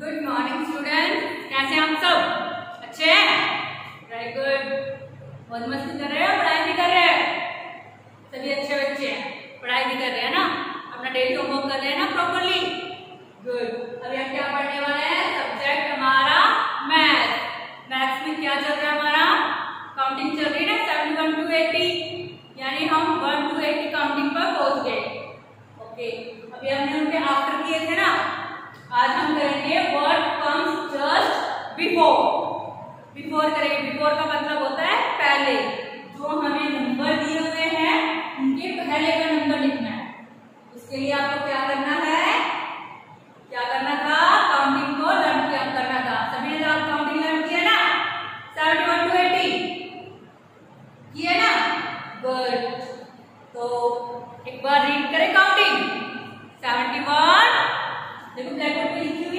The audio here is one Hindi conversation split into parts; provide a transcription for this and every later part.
गुड मॉर्निंग स्टूडेंट कैसे आप सब? अच्छे वेरी गुड बहुत मस्ती कर रहे हो पढ़ाई भी कर रहे हैं? सभी अच्छे बच्चे हैं। पढ़ाई भी कर रहे हैं ना? अपना डेली होमवर्क कर रहे हैं ना प्रॉपरली गुड अभी हम क्या पढ़ने वाले हैं? सब्जेक्ट हमारा मैथ मैथ्स में क्या चल रहा है हमारा? काउंटिंग चल रही है ना? सेवन वन टू एट्टी यानी हम वन टू एटी काउंटिंग पर पहुँच गए। ओके अभी हमने उनके आफ्टर किए थे ना? आज हम करेंगे what comes just before before करेंगे बिफोर का मतलब होता है पहले। जो हमें नंबर दिए हुए हैं, उनके पहले का नंबर लिखना है। उसके लिए आपको क्या करना है? क्या करना था? काउंटिंग को लर्न किया करना था। सभी ने आप काउंटिंग लर्न किया ना? सेवेंटी वन टू एटी किया ना? तो एक बार रीड करें काउंटिंग सेवेंटी वन देखो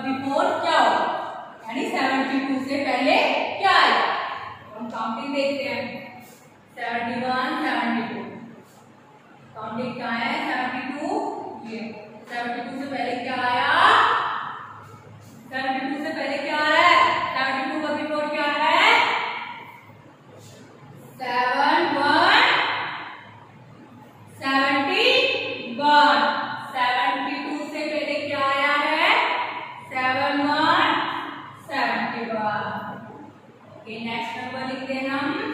का बिफोर क्या होगा यानी सेवेंटी टू से पहले क्या आएगा हम काउंटिंग देखते हैं seventy one seventy two counting क्या है सेवेंटी टू ये सेवेंटी टू से पहले क्या आया सेवेंटी टू से पहले क्या आ रहा है सेवेंटी टू का बिफोर क्या है seven one seventy one seventy two से पहले क्या आया है seven one seventy one okay next number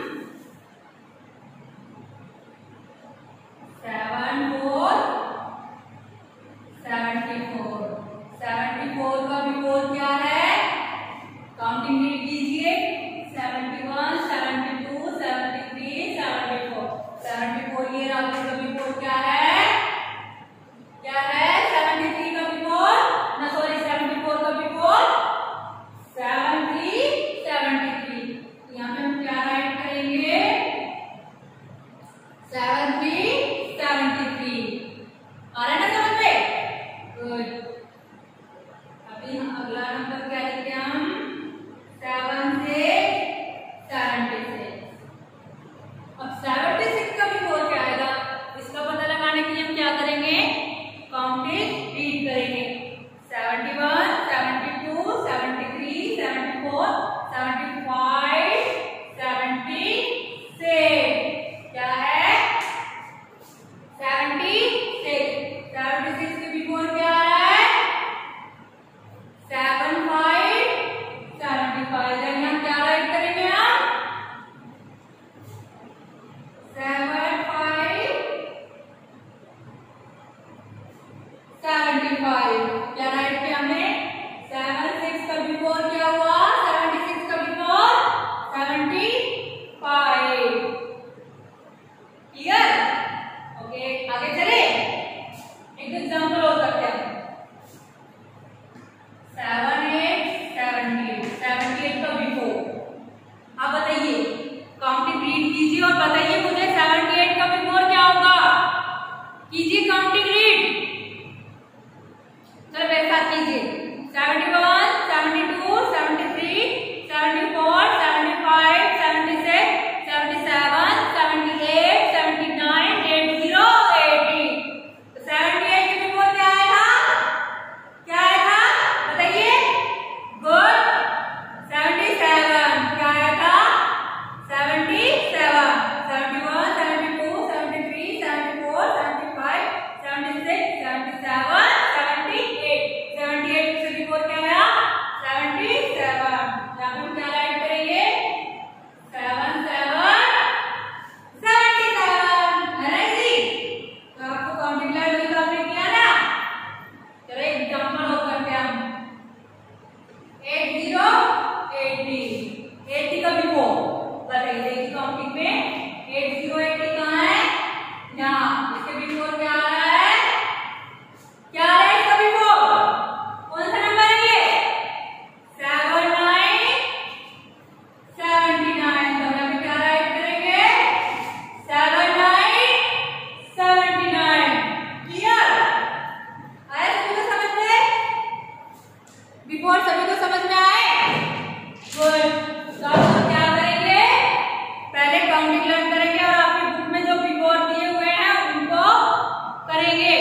करेंगे।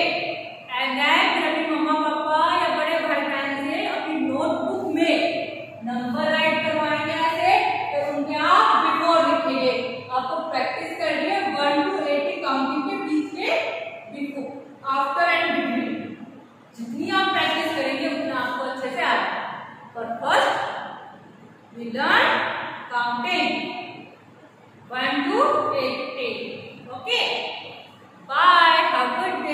एंड देन फिर अपने मम्मा पापा या बड़े भाई बहन से अपनी नोटबुक में नंबर राइट करवाएँगे ऐसे, फिर उनके आप बिफोर लिखेंगे। आपको प्रैक्टिस करनी है वन टू एटी काउंटिंग के बीच के बिफोर आफ्टर एंड बिटवीन जितनी आप प्रैक्टिस करेंगे, उतना आपको अच्छे से आएगा। पर first we learn counting one two eight eight okay bye have good